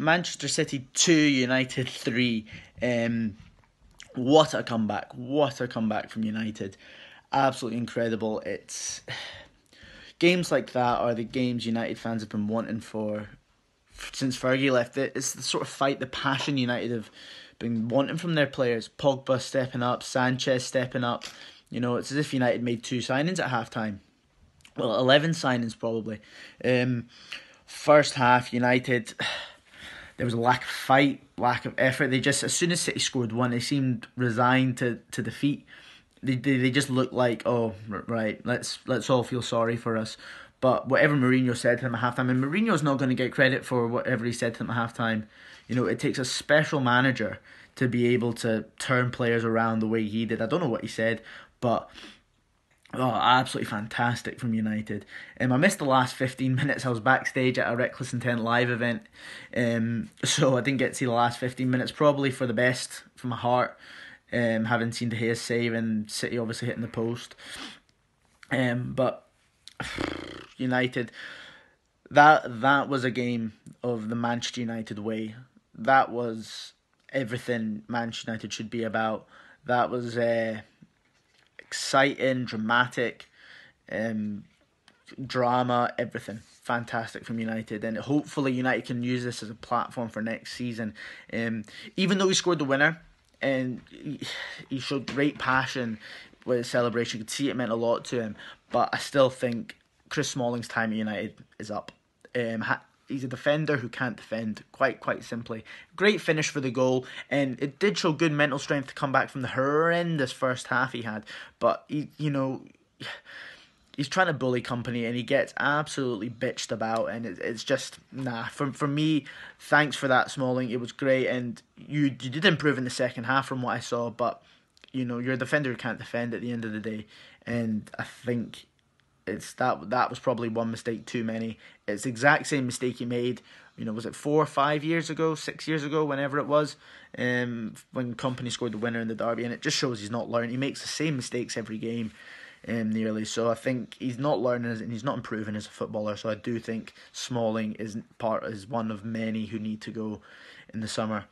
Manchester City 2, United 3. Um, what a comeback. What a comeback from United. Absolutely incredible. It's games like that are the games United fans have been wanting for since Fergie left. It's the sort of fight, the passion United have been wanting from their players. Pogba stepping up, Sanchez stepping up. You know, it's as if United made two signings at halftime. Well, 11 signings probably. Um, first half, United, there was a lack of fight, lack of effort. They just, as soon as City scored one, they seemed resigned to, to defeat. They, they, they just looked like, oh, right, let's let's all feel sorry for us. But whatever Mourinho said to them at halftime, and Mourinho's not going to get credit for whatever he said to them at halftime. You know, it takes a special manager to be able to turn players around the way he did. I don't know what he said, but Oh, absolutely fantastic from United. Um, I missed the last 15 minutes. I was backstage at a Reckless Intent live event, um, so I didn't get to see the last 15 minutes. Probably for the best for my heart, um, having seen De Gea save and City obviously hitting the post. Um, but United, that that was a game of the Manchester United way. That was everything Manchester United should be about. That was. Uh, exciting, dramatic, um, drama, everything. Fantastic from United, and hopefully United can use this as a platform for next season. Um, even though he scored the winner, and he, showed great passion with his celebration, you could see it meant a lot to him. But I still think Chris Smalling's time at United is up. Um, he's a defender who can't defend quite quite simply. Great finish for the goal and it did show good mental strength to come back from the horrendous first half he had. But he you know he's trying to bully Kompany, and he gets absolutely bitched about and it, it's just nah. For for me thanks for that Smalling. It was great and you you did improve in the second half from what I saw but you know you're a defender who can't defend at the end of the day and I think it's that that was probably one mistake too many. It's the exact same mistake he made. You know, was it four or five years ago, six years ago, whenever it was, um, when Kompany scored the winner in the derby, and it just shows he's not learning. He makes the same mistakes every game, um, nearly. So I think he's not learning and he's not improving as a footballer. So I do think Smalling is part is one of many who need to go in the summer.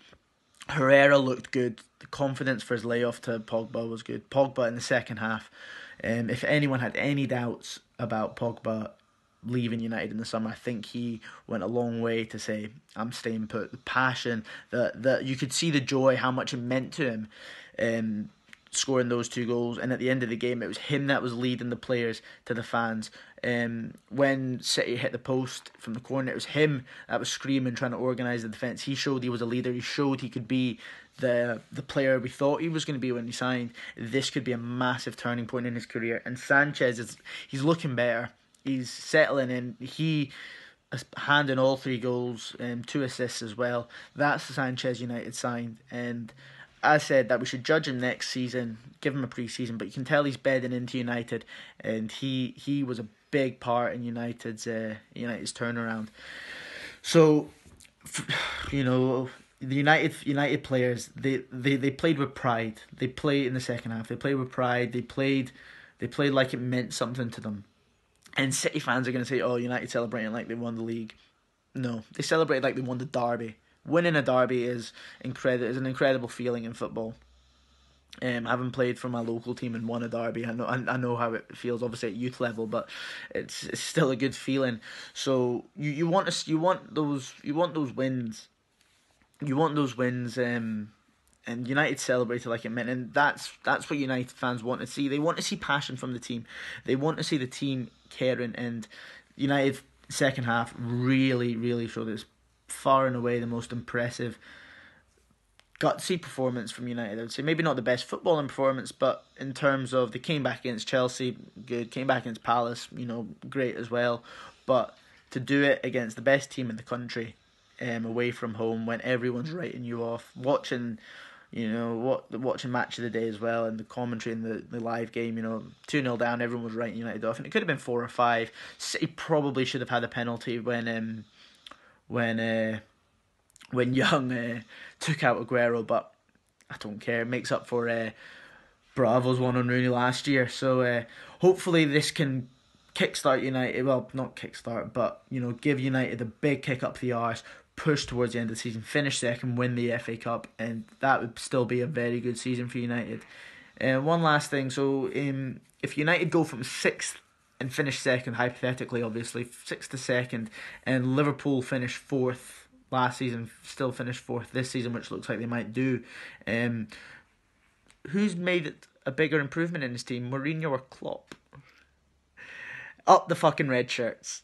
Herrera looked good. The confidence for his layoff to Pogba was good. Pogba in the second half um, if anyone had any doubts about Pogba leaving United in the summer, I think he went a long way to say, I'm staying put. The passion, that that you could see the joy, how much it meant to him. Um, scoring those two goals, and at the end of the game, it was him that was leading the players to the fans. Um, when City hit the post from the corner, it was him that was screaming, trying to organise the defence. He showed he was a leader. He showed he could be the the player we thought he was going to be when he signed. This could be a massive turning point in his career. And Sanchez is he's looking better. He's settling in. He handing all three goals and um, two assists as well. That's the Sanchez United signed. And I said that we should judge him next season, give him a pre-season, but you can tell he's bedding into United, and he he was a big part in United's uh, United's turnaround. So, you know, the United United players they, they, they played with pride. They played in the second half. They played with pride. They played they played like it meant something to them. And City fans are going to say, "Oh, United celebrating like they won the league." No, they celebrated like they won the derby. Winning a derby is incredible. Is an incredible feeling in football. Um, having played for my local team and won a derby, I know I, I know how it feels. Obviously at youth level, but it's it's still a good feeling. So you, you want to you want those you want those wins you want those wins, um, and United celebrated like it meant, and that's that's what United fans want to see. They want to see passion from the team. They want to see the team caring, and United second half really, really showed it's far and away the most impressive gutsy performance from United. I would say maybe not the best footballing performance, but in terms of they came back against Chelsea, good. Came back against Palace, you know, great as well. But to do it against the best team in the country um, away from home when everyone's writing you off, watching, you know, what watching match of the day as well, and the commentary in the, the live game, you know, 2 0 down, everyone was writing United off, and it could have been 4 or 5. City probably should have had a penalty when um, when uh, when Young uh, took out Aguero, but I don't care. It makes up for uh, Bravo's one on Rooney last year, so uh, hopefully this can kickstart United. Well, not kickstart, but you know, give United a big kick up the arse, push towards the end of the season, finish second, win the FA Cup, and that would still be a very good season for United. And uh, one last thing, so um, if United go from sixth and finish second, hypothetically, obviously, sixth to second, and Liverpool finish fourth last season, still finish fourth this season, which looks like they might do. Um, who's made a bigger improvement in his team, Mourinho or Klopp? Up the fucking red shirts.